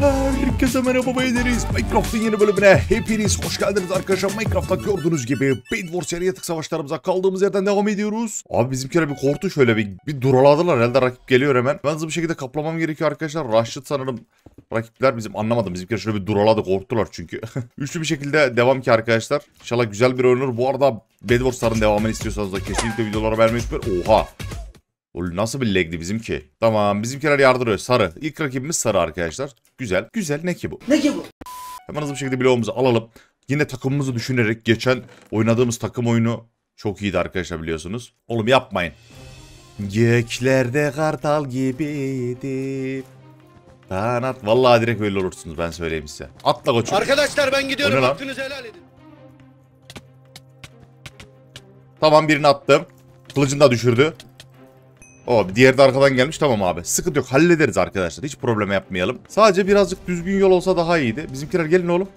Herkese merhaba beyleriz. Minecraft'ın yeni bölümüne hepiniz hoş geldiniz arkadaşlar. Minecraft'ta gördüğünüz gibi Bed Wars yeni yatık savaşlarımıza kaldığımız yerden devam ediyoruz. Abi bizimkiler bir korktu şöyle bir, bir duraladılar. Herhalde rakip geliyor hemen. Ben hızlı bir şekilde kaplamam gerekiyor arkadaşlar. Rashid sanırım rakipler bizim anlamadım. Bizimkiler şöyle bir duraladı korktular çünkü. Üçlü bir şekilde devam ki arkadaşlar. İnşallah güzel bir oyun olur. Bu arada Bed Wars'ların devamını istiyorsanız da kesinlikle videolara vermeyi unutmayın. Oha. O nasıl bir legdi bizimki? Tamam bizimkiler yardırıyor. Sarı. İlk rakibimiz sarı arkadaşlar. Güzel. Güzel. Ne ki bu? Ne ki bu? Hemen hızlı bir şekilde bloğumuzu alalım. Yine takımımızı düşünerek geçen oynadığımız takım oyunu çok iyiydi arkadaşlar biliyorsunuz. Oğlum yapmayın. Göklerde kartal gibiydi. Kanat. Vallahi direkt öyle olursunuz ben söyleyeyim size. Atla koçum. Arkadaşlar ben gidiyorum. Hakkınızı helal edin. Tamam birini attım. Kılıcını da düşürdü. O diğeri de arkadan gelmiş tamam abi. Sıkıntı yok hallederiz arkadaşlar. Hiç problem yapmayalım. Sadece birazcık düzgün yol olsa daha iyiydi. Bizimkiler gelin oğlum.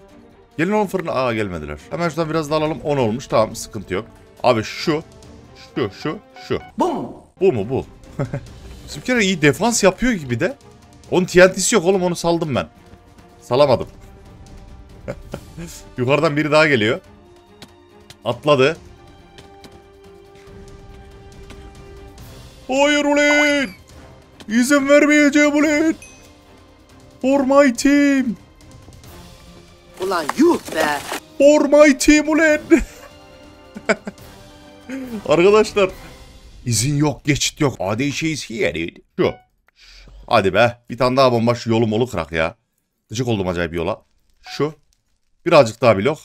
Gelin oğlum fırına. Aa gelmediler. Hemen şuradan biraz daha alalım. 10 olmuş tamam sıkıntı yok. Abi şu. Şu şu şu. Bu mu? Bu mu bu? Bizimkiler iyi defans yapıyor gibi de. Onun TNT'si yok oğlum onu saldım ben. Salamadım. Yukarıdan biri daha geliyor. Atladı. Hayır ulan! İzin vermeyeceğim ulan! For my team! Ulan yuh be. For my team ulan! Arkadaşlar izin yok geçit yok. Adi şeyiz here. Şu. Hadi be bir tane daha bomba şu yolu molu kırak ya. Gıcık oldum acayip yola. Şu. Birazcık daha blok.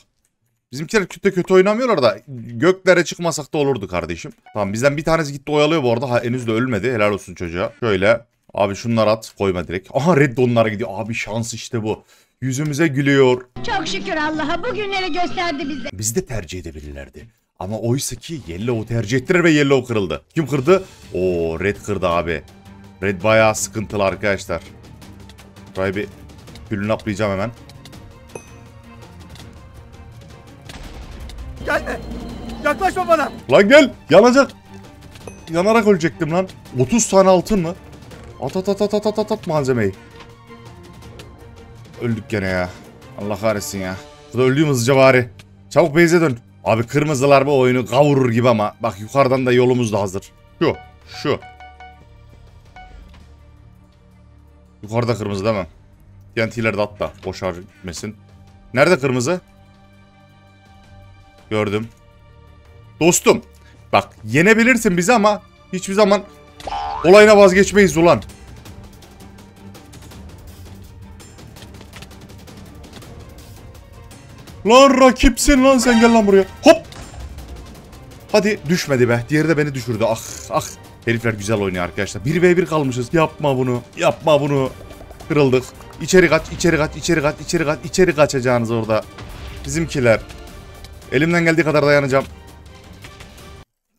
Bizimkiler kötü kötü oynamıyorlar da göklere çıkmasak da olurdu kardeşim. Tamam bizden bir tanesi gitti oyalıyor bu arada. Ha, henüz de ölmedi. Helal olsun çocuğa. Şöyle. Abi şunları at. Koyma direkt. Aha red onlara gidiyor. Abi şans işte bu. Yüzümüze gülüyor. Çok şükür Allah'a bugünleri gösterdi bize. Bizi de tercih edebilirlerdi. Ama oysa ki Yellow tercih ettiler ve Yellow kırıldı. Kim kırdı? Oo Red kırdı abi. Red bayağı sıkıntılı arkadaşlar. Burayı bir gülünü atlayacağım hemen. Gelme. Yaklaşma bana. Lan gel yanacak. Yanarak ölecektim lan. 30 tane altın mı? At at at at at at at, malzemeyi. Öldük gene ya. Allah kahretsin ya. Bu da öldüğüm hızlıca bari. Çabuk base'e dön. Abi kırmızılar bu oyunu kavurur gibi ama. Bak yukarıdan da yolumuz da hazır. Şu. Şu. Yukarıda kırmızı değil mi? TNT'leri de atla. Boş harcı gitmesin. Nerede kırmızı? Gördüm. Dostum. Bak yenebilirsin bizi ama hiçbir zaman olayına vazgeçmeyiz ulan. Lan rakipsin lan sen gel lan buraya. Hop. Hadi düşmedi be. Diğeri de beni düşürdü. Ah ah. Herifler güzel oynuyor arkadaşlar. 1v1 kalmışız. Yapma bunu. Yapma bunu. Kırıldık. İçeri kaç, içeri kaç, içeri kaç, içeri kaç, içeri kaçacağınız orada. Bizimkiler. Elimden geldiği kadar dayanacağım.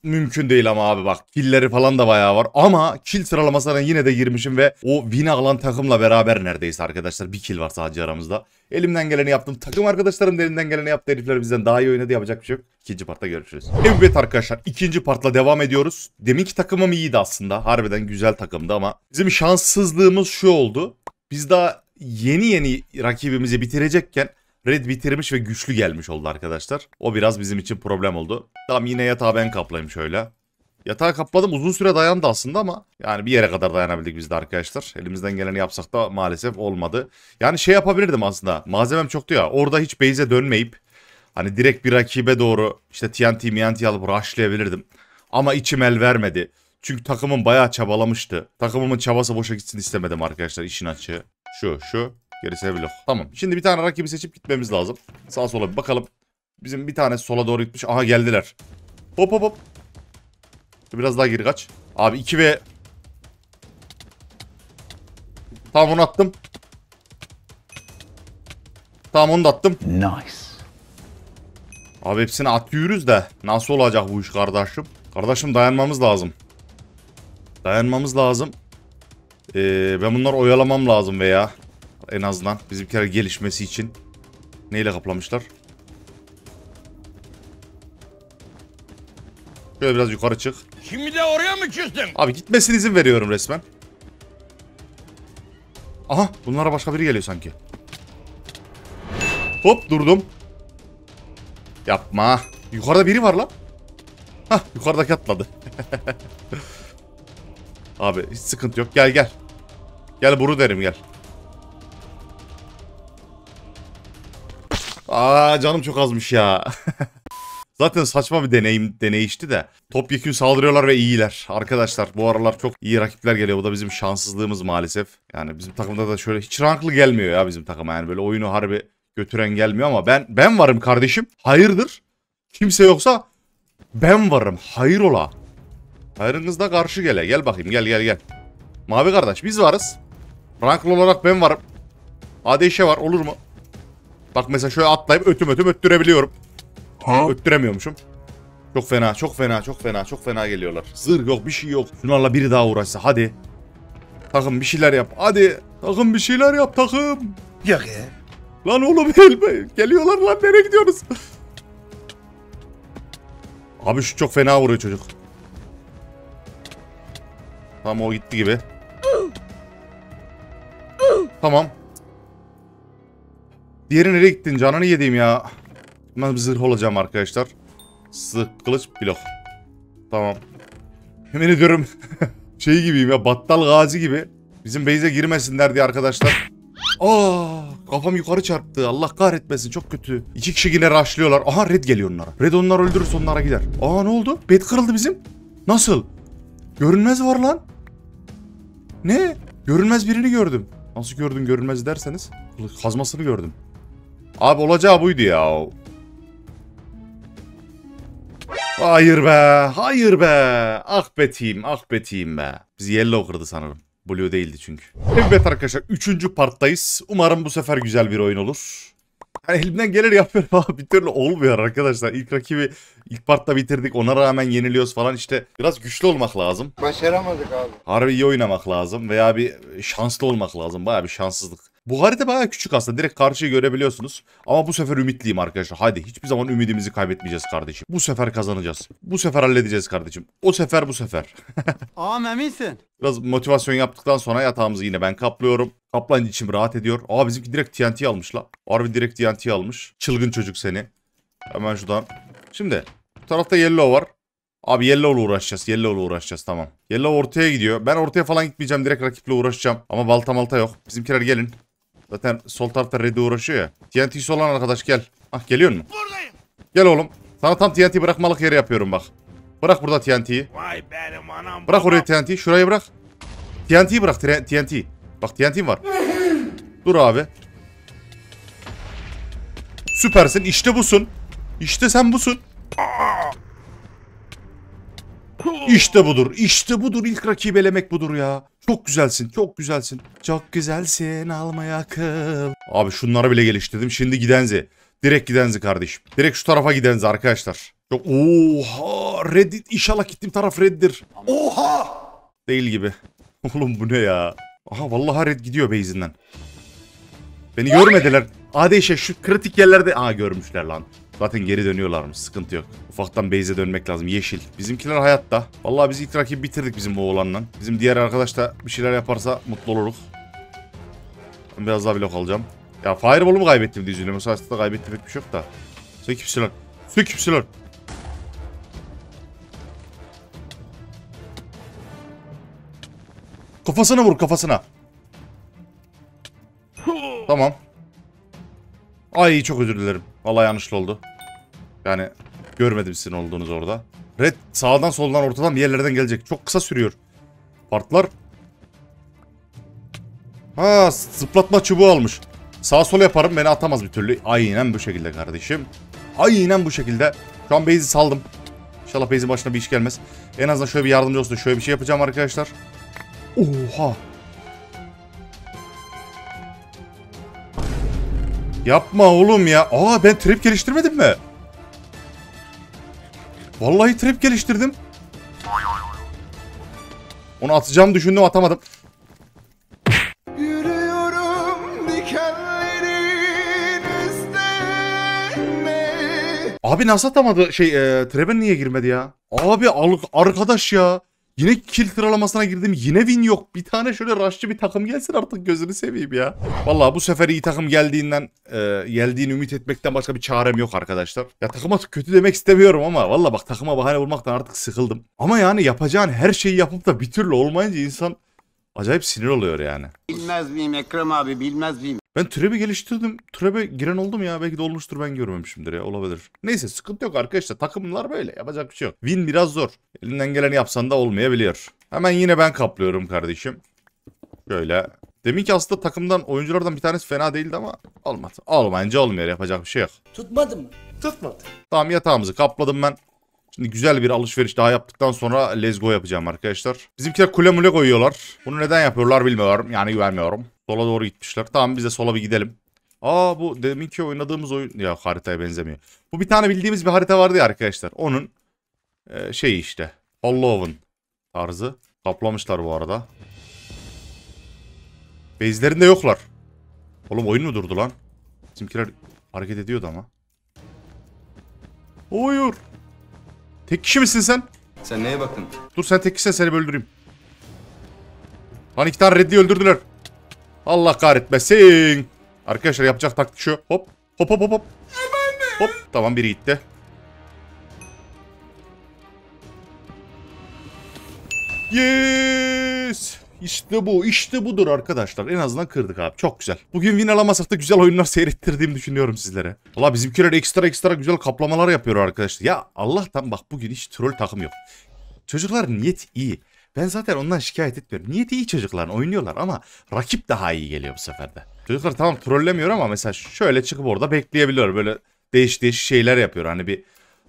Mümkün değil ama abi bak. Killleri falan da bayağı var. Ama kill sıralamasına yine de girmişim ve o win'i alan takımla beraber neredeyse arkadaşlar. Bir kill var sadece aramızda. Elimden geleni yaptım. Takım arkadaşlarım da elinden geleni yaptı. Herifler bizden daha iyi oynadı. Yapacak bir şey yok. İkinci partta görüşürüz. Evet arkadaşlar ikinci partla devam ediyoruz. Deminki takımım iyiydi aslında. Harbiden güzel takımdı ama bizim şanssızlığımız şu oldu. Biz daha yeni yeni rakibimizi bitirecekken Red bitirmiş ve güçlü gelmiş oldu arkadaşlar. O biraz bizim için problem oldu. Tamam yine yatağı ben kaplayayım şöyle. Yatağı kapladım uzun süre dayandı aslında ama yani bir yere kadar dayanabildik biz de arkadaşlar. Elimizden geleni yapsak da maalesef olmadı. Yani şey yapabilirdim aslında. Malzemem çoktu ya. Orada hiç base'e dönmeyip hani direkt bir rakibe doğru işte TNT MNT alıp rushlayabilirdim. Ama içim el vermedi. Çünkü takımım bayağı çabalamıştı. Takımımın çabası boşa gitsin istemedim arkadaşlar işin açığı. Şu şu gerisi blok. Tamam şimdi bir tane rakibi seçip gitmemiz lazım. Sağa sola bir bakalım. Bizim bir tanesi sola doğru gitmiş. Aha geldiler. Hop hop hop. Biraz daha geri kaç. Abi 2 ve... Tamam onu attım. Tamam onu da attım. Nice. Abi hepsini atıyoruz da nasıl olacak bu iş kardeşim? Kardeşim dayanmamız lazım. Dayanmamız lazım. Ee, ben bunları oyalamam lazım veya en azından bizimkiler gelişmesi için. Neyle kaplamışlar? Şöyle biraz yukarı çık. Şimdi de oraya mı küstün? Abi gitmesine izin veriyorum resmen. Aha bunlara başka biri geliyor sanki. Hop durdum. Yapma. Yukarıda biri var lan. Hah yukarıdaki atladı. Abi hiç sıkıntı yok. Gel gel. Gel buru derim gel. Aa canım çok azmış ya. Zaten saçma bir deneyim deneyişti de. Topyekün saldırıyorlar ve iyiler. Arkadaşlar bu aralar çok iyi rakipler geliyor. Bu da bizim şanssızlığımız maalesef. Yani bizim takımda da şöyle hiç ranklı gelmiyor ya bizim takıma. Yani böyle oyunu harbi götüren gelmiyor ama ben ben varım kardeşim. Hayırdır? Kimse yoksa ben varım. Hayır ola. Hayrınızda karşı gele. Gel bakayım gel gel gel. Mavi kardeş biz varız. Ranklı olarak ben varım. ADŞ var olur mu? Bak mesela şöyle atlayıp ötüm ötüm öttürebiliyorum. Öttüremiyormuşum. Çok fena, çok fena, çok fena, çok fena geliyorlar. Zırh yok, bir şey yok. Şunlarla biri daha uğraşsa hadi. Takım bir şeyler yap. Hadi. Takım bir şeyler yap takım. Yok ya. Lan oğlum helme. Geliyorlar lan nereye gidiyoruz? Abi şu çok fena vuruyor çocuk. Tamam o gitti gibi. Tamam. Diğeri nereye gittin? Canını yediğim ya. Ben bir zırh olacağım arkadaşlar. Sık kılıç blok. Tamam. Hemen ediyorum. şey gibiyim ya battal gazi gibi. Bizim base'e girmesinler diye arkadaşlar. Aa, kafam yukarı çarptı. Allah kahretmesin çok kötü. İki kişi yine rushlıyorlar. Aha red geliyor onlara. Red onları öldürürse onlara gider. Aa ne oldu? Bed kırıldı bizim. Nasıl? Görünmez var lan. Ne? Görünmez birini gördüm. Nasıl gördün görünmez derseniz. Kazmasını gördüm. Abi olacağı buydu ya. Hayır be. Hayır be. Ah be team. Ah be team be. Bizi yellow kırdı sanırım. Blue değildi çünkü. Evet arkadaşlar 3. parttayız. Umarım bu sefer güzel bir oyun olur. Yani elimden gelir yapıyorum ama bir türlü olmuyor arkadaşlar. İlk rakibi ilk partta bitirdik. Ona rağmen yeniliyoruz falan işte. Biraz güçlü olmak lazım. Başaramadık abi. Harbi iyi oynamak lazım veya bir şanslı olmak lazım. Baya bir şanssızlık. Bu harita baya küçük aslında. Direkt karşıyı görebiliyorsunuz. Ama bu sefer ümitliyim arkadaşlar. Hadi hiçbir zaman ümidimizi kaybetmeyeceğiz kardeşim. Bu sefer kazanacağız. Bu sefer halledeceğiz kardeşim. O sefer bu sefer. Ağam eminsin. Biraz motivasyon yaptıktan sonra yatağımızı yine ben kaplıyorum. Kaplayınca içim rahat ediyor. Aa bizimki direkt TNT almış la. Harbi direkt TNT almış. Çılgın çocuk seni. Hemen şuradan. Şimdi bu tarafta yellow var. Abi yellow'la uğraşacağız. Yellow'la uğraşacağız tamam. Yellow ortaya gidiyor. Ben ortaya falan gitmeyeceğim. Direkt rakiple uğraşacağım. Ama balta malta yok. Bizimkiler gelin. Zaten sol tarafta Red'e uğraşıyor ya. TNT'si olan arkadaş gel. Ah geliyor mu? Buradayım. Gel oğlum. Sana tam TNT bırakmalık yeri yapıyorum bak. Bırak burada TNT'yi. Vay benim anam. Bırak oraya TNT. Şurayı bırak. TNT'yi bırak. TNT. Bak TNT'm var. Dur abi. Süpersin. İşte busun. İşte sen busun. İşte budur. İşte budur. İlk rakibi elemek budur ya. Çok güzelsin. Çok güzelsin. Çok güzelsin. Almaya akıl. Abi şunları bile geliştirdim. Şimdi gidenzi. Direkt gidenzi kardeşim. Direkt şu tarafa gidenzi arkadaşlar. Çok oha Reddit inşallah gittiğim taraf Red'dir. Oha! Değil gibi. Oğlum bu ne ya? Aha vallahi Red gidiyor base'inden. Beni görmediler. ADŞ şu kritik yerlerde... Aa görmüşler lan. Zaten geri dönüyorlarmış. Sıkıntı yok. Ufaktan base'e dönmek lazım. Yeşil. Bizimkiler hayatta. Vallahi biz ilk rakibi bitirdik bizim oğlanla. Bizim diğer arkadaş da bir şeyler yaparsa mutlu oluruz. Ben biraz daha blok alacağım. Ya Fireball'u mu kaybettim diye üzülüyorum. Aslında kaybettim pek bir şey yok da. Kimsin lan? Kimsin lan? Kafasına vur kafasına. Tamam. Ay çok özür dilerim. Vallahi yanlışlı oldu. Yani görmedim sizin olduğunuz orada. Red sağdan soldan ortadan bir yerlerden gelecek. Çok kısa sürüyor. Partlar. Ha zıplatma çubuğu almış. Sağ sol yaparım beni atamaz bir türlü. Aynen bu şekilde kardeşim. Aynen bu şekilde. Şu an base'i saldım. İnşallah base'in başına bir iş gelmez. En azından şöyle bir yardımcı olsun. Şöyle bir şey yapacağım arkadaşlar. Oha. Yapma oğlum ya. Aa ben trap geliştirmedim mi? Vallahi trap geliştirdim. Onu atacağım düşündüm atamadım. Abi nasıl atamadı şey e, trap'e niye girmedi ya? Abi arkadaş ya. Yine kill sıralamasına girdim. Yine win yok. Bir tane şöyle rushçı bir takım gelsin artık gözünü seveyim ya. Vallahi bu sefer iyi takım geldiğinden e, geldiğini ümit etmekten başka bir çarem yok arkadaşlar. Ya takıma kötü demek istemiyorum ama vallahi bak takıma bahane bulmaktan artık sıkıldım. Ama yani yapacağın her şeyi yapıp da bir türlü olmayınca insan acayip sinir oluyor yani. Bilmez miyim Ekrem abi bilmez miyim? Ben türebi geliştirdim. Türebe giren oldum ya. Belki de olmuştur ben görmemişimdir ya. Olabilir. Neyse sıkıntı yok arkadaşlar. Takımlar böyle. Yapacak bir şey yok. Win biraz zor. Elinden geleni yapsan da olmayabiliyor. Hemen yine ben kaplıyorum kardeşim. Şöyle. Demin ki aslında takımdan oyunculardan bir tanesi fena değildi ama olmadı. Olmayınca olmuyor. Yapacak bir şey yok. Tutmadı mı? Tutmadı. Tamam yatağımızı kapladım ben. Şimdi güzel bir alışveriş daha yaptıktan sonra let's go yapacağım arkadaşlar. Bizimkiler kule mule koyuyorlar. Bunu neden yapıyorlar bilmiyorum. Yani güvenmiyorum. Sola doğru gitmişler. Tamam biz de sola bir gidelim. Aa bu deminki oynadığımız oyun... Ya haritaya benzemiyor. Bu bir tane bildiğimiz bir harita vardı ya arkadaşlar. Onun e, şey işte. Hollow'un tarzı. Kaplamışlar bu arada. Base'lerinde yoklar. Oğlum oyun mu durdu lan? Bizimkiler hareket ediyordu ama. Hayır. Tek kişi misin sen? Sen neye baktın? Dur sen tek kişisen seni öldüreyim. Lan iki tane reddi öldürdüler. Allah kahretmesin. Arkadaşlar yapacak taktik şu. Hop. Hop hop hop hop. Hop. Tamam biri gitti. Yes. İşte bu. işte budur arkadaşlar. En azından kırdık abi. Çok güzel. Bugün win alamasak da güzel oyunlar seyrettirdiğimi düşünüyorum sizlere. Valla bizimkiler ekstra ekstra güzel kaplamalar yapıyor arkadaşlar. Ya Allah'tan bak bugün hiç troll takım yok. Çocuklar niyet iyi. Ben zaten ondan şikayet etmiyorum. Niyeti iyi çocukların oynuyorlar ama rakip daha iyi geliyor bu sefer de. Çocuklar tamam trollemiyor ama mesela şöyle çıkıp orada bekleyebiliyor. Böyle değiş değiş şeyler yapıyor. Hani bir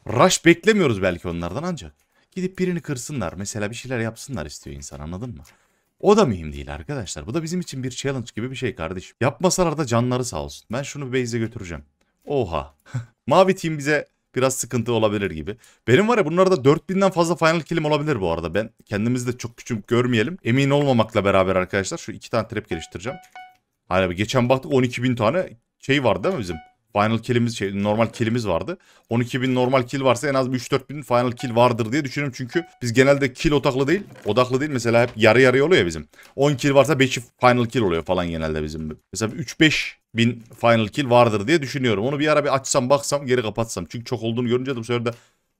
rush beklemiyoruz belki onlardan ancak. Gidip birini kırsınlar. Mesela bir şeyler yapsınlar istiyor insan anladın mı? O da mühim değil arkadaşlar. Bu da bizim için bir challenge gibi bir şey kardeşim. Yapmasalar da canları sağ olsun. Ben şunu base'e götüreceğim. Oha. Mavi team bize biraz sıkıntı olabilir gibi. Benim var ya bunlarda 4000'den fazla final killim olabilir bu arada. Ben kendimizi de çok küçük görmeyelim. Emin olmamakla beraber arkadaşlar şu iki tane trap geliştireceğim. Hani geçen baktık 12.000 tane şey vardı değil mi bizim? Final kill'imiz şey normal kill'imiz vardı. 12.000 normal kill varsa en az bir 3-4 bin final kill vardır diye düşünüyorum. Çünkü biz genelde kill odaklı değil. Odaklı değil mesela hep yarı yarıya oluyor ya bizim. 10 kill varsa 5'i final kill oluyor falan genelde bizim. Mesela 3-5 bin final kill vardır diye düşünüyorum. Onu bir ara bir açsam baksam geri kapatsam. Çünkü çok olduğunu görünce de bu sefer de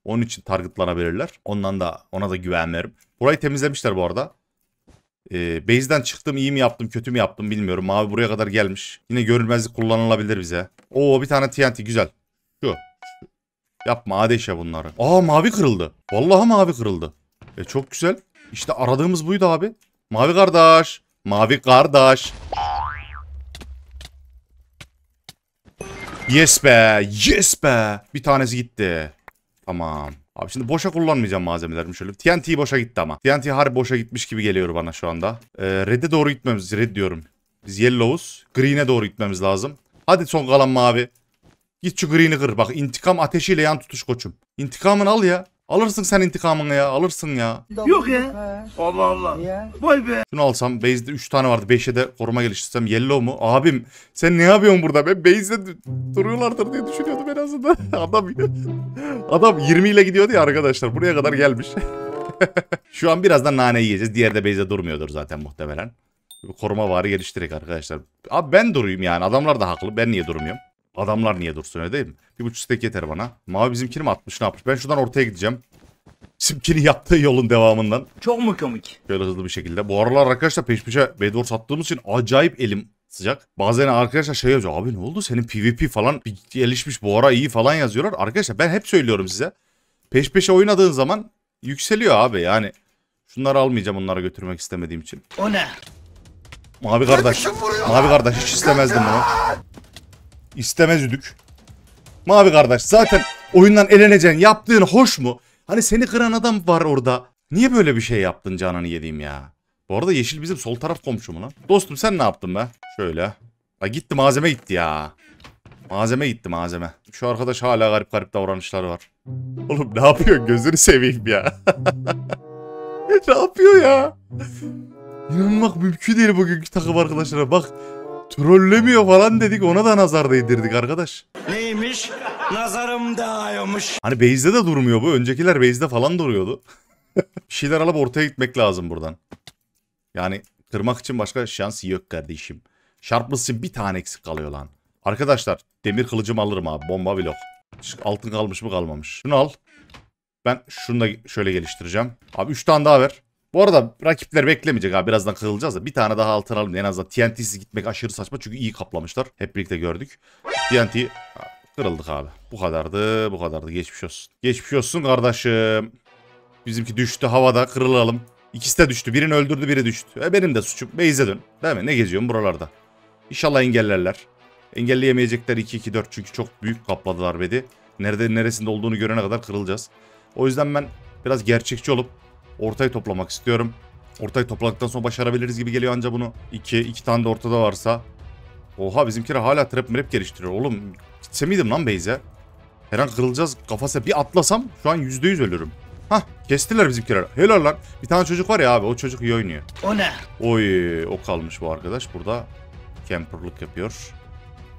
onun için targetlanabilirler. Ondan da ona da güven veririm. Burayı temizlemişler bu arada. Ee, base'den çıktım iyi mi yaptım kötü mü yaptım bilmiyorum. Mavi buraya kadar gelmiş. Yine görünmezlik kullanılabilir bize. Oo bir tane TNT güzel. Şu. Yapma ateş ya bunları. Aa mavi kırıldı. Vallahi mavi kırıldı. E çok güzel. İşte aradığımız buydu abi. Mavi kardeş. Mavi kardeş. Yes be. Yes be. Bir tanesi gitti. Tamam. Abi şimdi boşa kullanmayacağım malzemelerimi şöyle. TNT boşa gitti ama. TNT harbi boşa gitmiş gibi geliyor bana şu anda. Ee, red'e doğru gitmemiz. Red diyorum. Biz yellow'uz. Green'e doğru gitmemiz lazım. Hadi son kalan mavi. Git şu green'i kır. Bak intikam ateşiyle yan tutuş koçum. İntikamını al ya. Alırsın sen intikamını ya. Alırsın ya. Yok ya. Allah Allah. Vay be. Şunu alsam base'de 3 tane vardı. 5'e de koruma geliştirsem yellow mu? Abim sen ne yapıyorsun burada? Ben base'de duruyorlardır diye düşünüyordum en azından. Adam adam 20 ile gidiyordu ya arkadaşlar. Buraya kadar gelmiş. Şu an birazdan nane yiyeceğiz. Diğer de base'de durmuyordur zaten muhtemelen. Koruma varı geliştirerek arkadaşlar. Abi ben durayım yani. Adamlar da haklı. Ben niye durmuyorum? Adamlar niye dursun öyle değil mi? Bir buçuk stack yeter bana. Mavi bizimkini mi atmış ne yapmış? Ben şuradan ortaya gideceğim. Bizimkini yaptığı yolun devamından. Çok mu komik? Şöyle hızlı bir şekilde. Bu aralar arkadaşlar peş peşe Bedwars sattığımız için acayip elim sıcak. Bazen arkadaşlar şey yazıyor. Abi ne oldu senin PvP falan gelişmiş bu ara iyi falan yazıyorlar. Arkadaşlar ben hep söylüyorum size. Peş peşe oynadığın zaman yükseliyor abi yani. Şunları almayacağım onlara götürmek istemediğim için. O ne? Mavi kardeş. Mavi kardeş hiç istemezdim bunu. İstemez üdük. Mavi kardeş zaten oyundan eleneceksin. Yaptığın hoş mu? Hani seni kıran adam var orada. Niye böyle bir şey yaptın canını yediğim ya? Bu arada yeşil bizim sol taraf komşu lan? Dostum sen ne yaptın be? Şöyle. Ha gitti malzeme gitti ya. Malzeme gitti malzeme. Şu arkadaş hala garip garip davranışları var. Oğlum ne yapıyorsun gözünü seveyim ya. ne yapıyor ya? İnanmak mümkün değil bugünkü takım arkadaşlara. Bak trollemiyor falan dedik ona da nazar değdirdik arkadaş. Neymiş? Nazarım dağıyormuş. Hani base'de de durmuyor bu. Öncekiler base'de falan duruyordu. bir şeyler alıp ortaya gitmek lazım buradan. Yani kırmak için başka şans yok kardeşim. Sharpness'ın bir tane eksik kalıyor lan. Arkadaşlar demir kılıcımı alırım abi. Bomba blok. Altın kalmış mı kalmamış. Şunu al. Ben şunu da şöyle geliştireceğim. Abi 3 tane daha ver. Bu arada rakipler beklemeyecek abi. Birazdan kırılacağız da. Bir tane daha altın alalım. En azından TNT'siz gitmek aşırı saçma. Çünkü iyi kaplamışlar. Hep birlikte gördük. TNT kırıldık abi. Bu kadardı. Bu kadardı. Geçmiş olsun. Geçmiş olsun kardeşim. Bizimki düştü havada. Kırılalım. İkisi de düştü. Birini öldürdü biri düştü. E benim de suçum. Beyze dön. Değil mi? Ne geziyorum buralarda. İnşallah engellerler. Engelleyemeyecekler 2-2-4 çünkü çok büyük kapladılar bedi. Nerede neresinde olduğunu görene kadar kırılacağız. O yüzden ben biraz gerçekçi olup ortayı toplamak istiyorum. Ortayı topladıktan sonra başarabiliriz gibi geliyor anca bunu. 2 iki tane de ortada varsa. Oha bizimkiler hala trap mrap geliştiriyor. Oğlum gitse miydim lan Beyze? Her an kırılacağız kafası. Bir atlasam şu an %100 ölürüm. Hah kestiler bizimkiler. Helal lan. Bir tane çocuk var ya abi o çocuk iyi oynuyor. O ne? Oy o kalmış bu arkadaş. Burada camperlık yapıyor.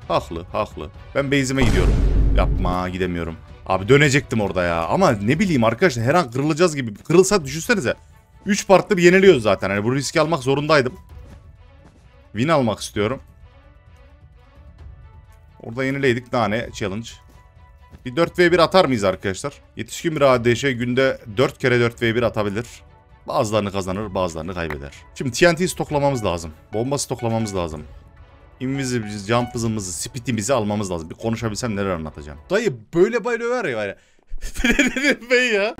Haklı haklı. Ben base'ime gidiyorum. Yapma gidemiyorum. Abi dönecektim orada ya. Ama ne bileyim arkadaşlar her an kırılacağız gibi. Kırılsa düşünsenize. 3 partdır yeniliyoruz zaten. Hani bu riski almak zorundaydım. Win almak istiyorum. Orada yenileydik daha ne challenge. Bir 4v1 atar mıyız arkadaşlar? Yetişkin bir ADŞ günde 4 kere 4v1 atabilir. Bazılarını kazanır, bazılarını kaybeder. Şimdi TNT stoklamamız lazım. Bomba stoklamamız lazım. Invisible, jump hızımızı, speedimizi almamız lazım. Bir konuşabilsem neler anlatacağım. Dayı böyle böyle var ya ya. ben ya.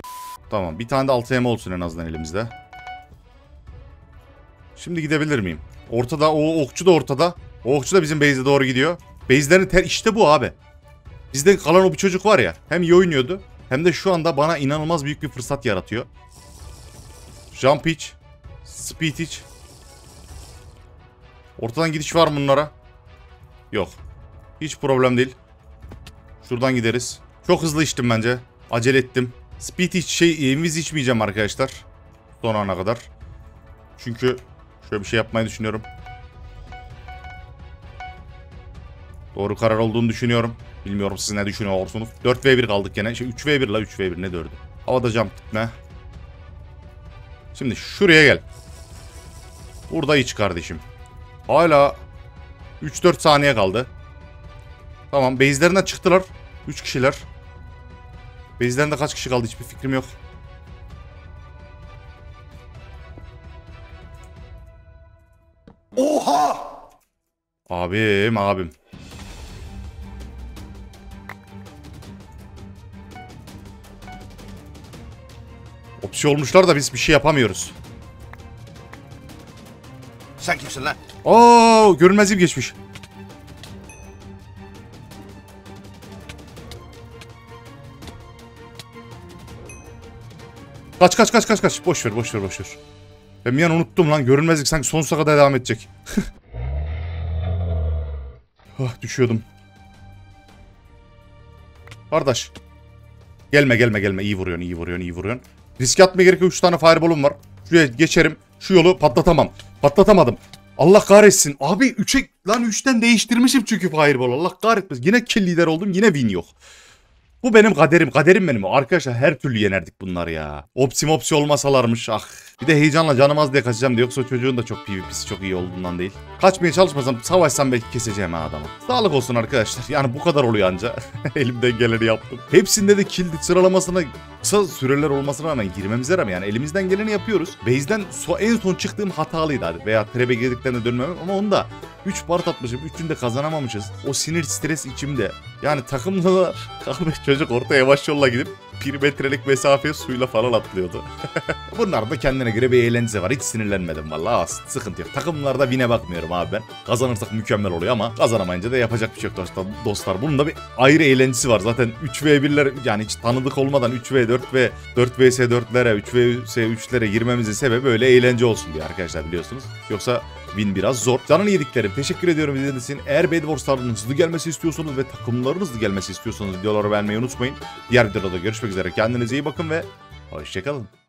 Tamam bir tane de 6M olsun en azından elimizde. Şimdi gidebilir miyim? Ortada o okçu da ortada. O okçu da bizim base'e doğru gidiyor. Base'lerin ter işte bu abi. Bizde kalan o bir çocuk var ya. Hem iyi oynuyordu hem de şu anda bana inanılmaz büyük bir fırsat yaratıyor. Jump hiç. Speed hiç. Ortadan gidiş var mı bunlara? Yok. Hiç problem değil. Şuradan gideriz. Çok hızlı içtim bence. Acele ettim. Speed hiç şey invis içmeyeceğim arkadaşlar. Son ana kadar. Çünkü şöyle bir şey yapmayı düşünüyorum. Doğru karar olduğunu düşünüyorum. Bilmiyorum siz ne düşünüyorsunuz. 4v1 kaldık gene. Şey 3v1 la 3v1 ne 4'ü. Havada jump gitme. Şimdi şuraya gel. Burada iç kardeşim. Hala 3-4 saniye kaldı. Tamam base'lerinden çıktılar. 3 kişiler. Base'lerinde kaç kişi kaldı hiçbir fikrim yok. Oha! Abim abim. Opsiyon olmuşlar da biz bir şey yapamıyoruz. Sen kimsin lan? Oo, görünmezliğim geçmiş. Kaç kaç kaç kaç kaç. Boş ver boş ver boş ver. Ben bir an unuttum lan. Görünmezlik sanki sonsuza kadar devam edecek. ah düşüyordum. Kardeş. Gelme gelme gelme. İyi vuruyorsun iyi vuruyorsun iyi vuruyorsun. Riske atmaya gerek yok. 3 tane fireball'um var. Şuraya geçerim. Şu yolu patlatamam. Patlatamadım. Allah kahretsin. Abi 3'e lan 3'ten değiştirmişim çünkü fireball. Allah kahretmesin. Yine kill lider oldum. Yine win yok. Bu benim kaderim. Kaderim benim. Arkadaşlar her türlü yenerdik bunları ya. Opsi mopsi olmasalarmış. Ah. Bir de heyecanla canım az diye kaçacağım diye. Yoksa çocuğun da çok PvP'si çok iyi olduğundan değil. Kaçmaya çalışmasam savaşsam belki keseceğim ha adamı. Sağlık olsun arkadaşlar. Yani bu kadar oluyor anca. Elimden geleni yaptım. Hepsinde de kill sıralamasına kısa süreler olmasına rağmen girmemize rağmen yani elimizden geleni yapıyoruz. Base'den so en son çıktığım hatalıydı hadi. Veya trebe girdiklerinde dönmemem ama onda 3 part atmışım. 3'ünü de kazanamamışız. O sinir stres içimde. Yani takımlılar kalmış çocuk orta yavaş yolla gidip bir metrelik mesafeye suyla falan atlıyordu. Bunlar da kendine göre bir eğlencesi var. Hiç sinirlenmedim vallahi. Az, sıkıntı yok. Takımlarda win'e bakmıyorum abi ben. Kazanırsak mükemmel oluyor ama kazanamayınca da yapacak bir şey yok dostlar. dostlar. Bunun da bir ayrı eğlencesi var. Zaten 3v1'ler yani hiç tanıdık olmadan 3v4 ve 4vs4'lere 3vs3'lere girmemizin sebebi öyle eğlence olsun diye arkadaşlar biliyorsunuz. Yoksa win biraz zor. Canını yediklerim. Teşekkür ediyorum izlediğiniz için. Eğer Bed Wars'ların hızlı gelmesi istiyorsanız ve takımların hızlı gelmesi istiyorsanız videoları beğenmeyi unutmayın. Diğer videoda görüşmek üzere. Kendinize iyi bakın ve hoşçakalın.